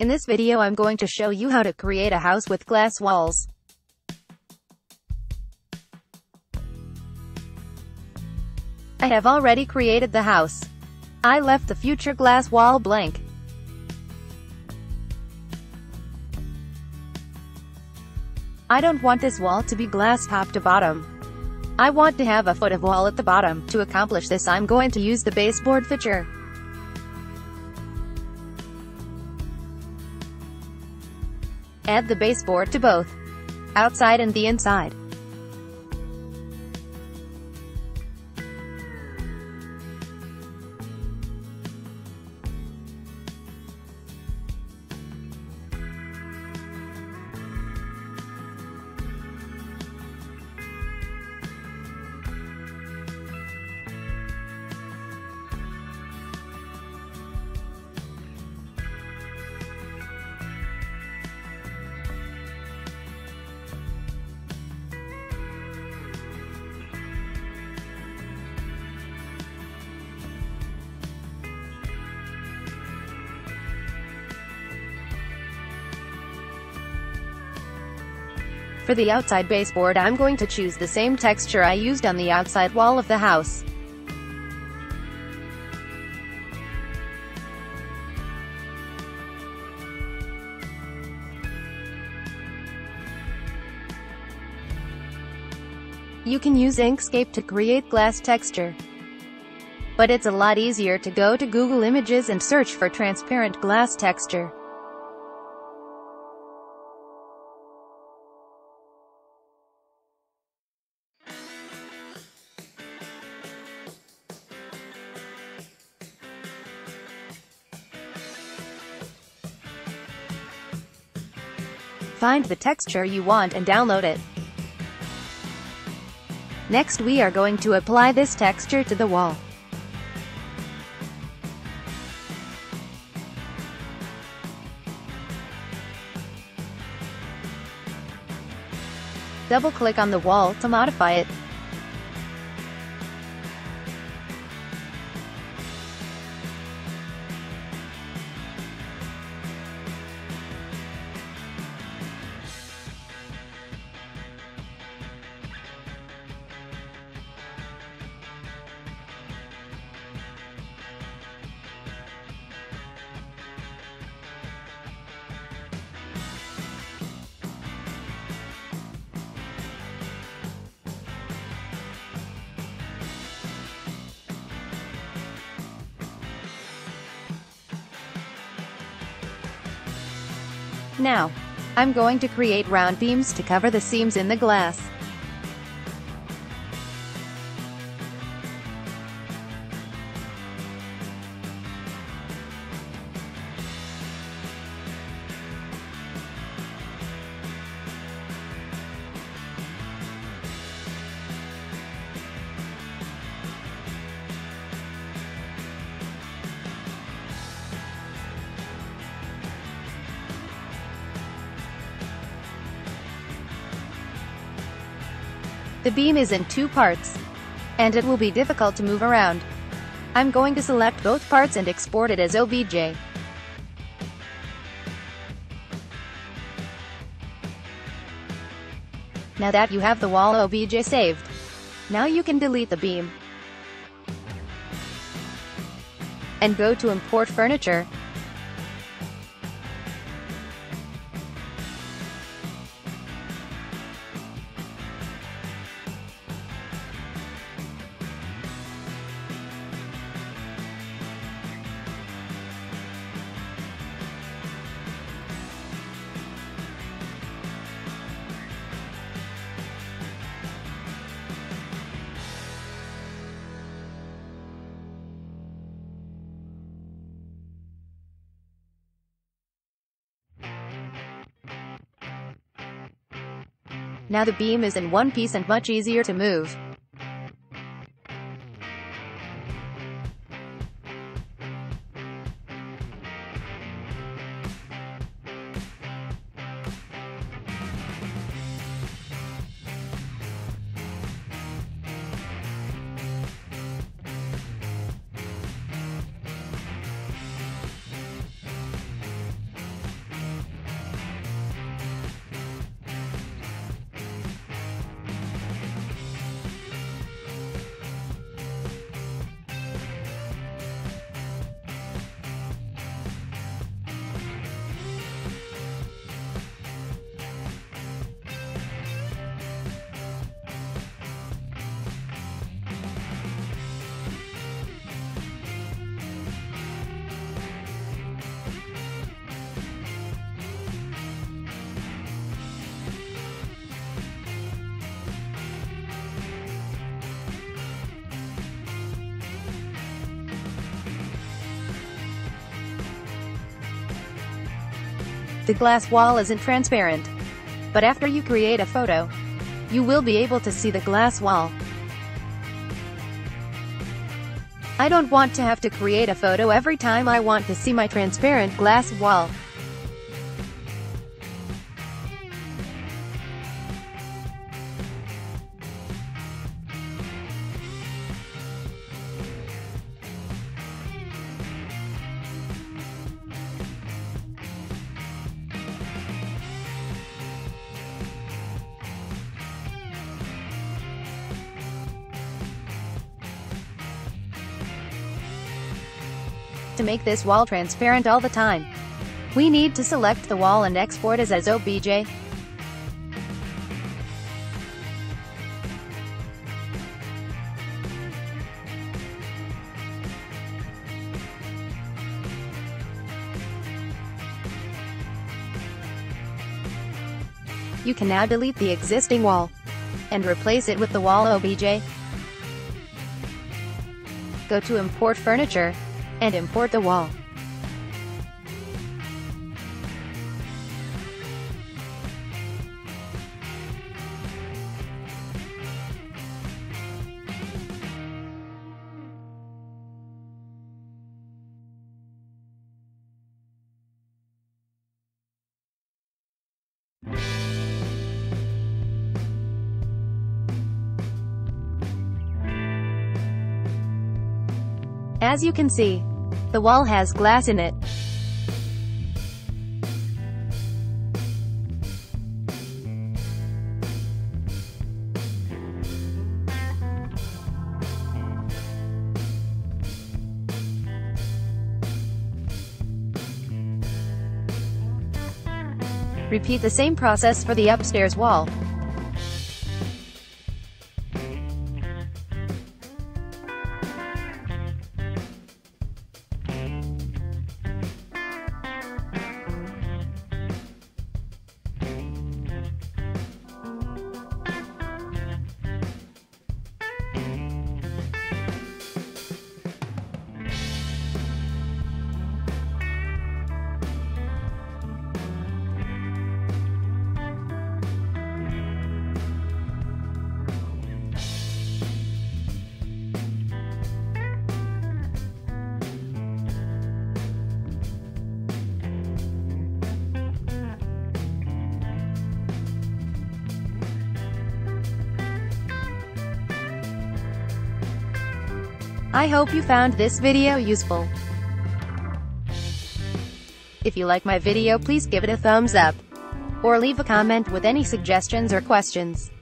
In this video I'm going to show you how to create a house with glass walls. I have already created the house. I left the future glass wall blank. I don't want this wall to be glass top to bottom. I want to have a foot of wall at the bottom. To accomplish this I'm going to use the baseboard feature. Add the baseboard to both outside and the inside. For the outside baseboard I'm going to choose the same texture I used on the outside wall of the house. You can use Inkscape to create glass texture. But it's a lot easier to go to Google Images and search for transparent glass texture. Find the texture you want and download it. Next we are going to apply this texture to the wall. Double-click on the wall to modify it. Now, I'm going to create round beams to cover the seams in the glass. The beam is in two parts, and it will be difficult to move around. I'm going to select both parts and export it as OBJ. Now that you have the wall OBJ saved, now you can delete the beam. And go to Import Furniture. Now the beam is in one piece and much easier to move. The glass wall isn't transparent. But after you create a photo, you will be able to see the glass wall. I don't want to have to create a photo every time I want to see my transparent glass wall. To make this wall transparent all the time. We need to select the wall and export as as OBJ. You can now delete the existing wall and replace it with the wall OBJ. Go to Import Furniture and import the wall. As you can see, the wall has glass in it. Repeat the same process for the upstairs wall. I hope you found this video useful. If you like my video please give it a thumbs up. Or leave a comment with any suggestions or questions.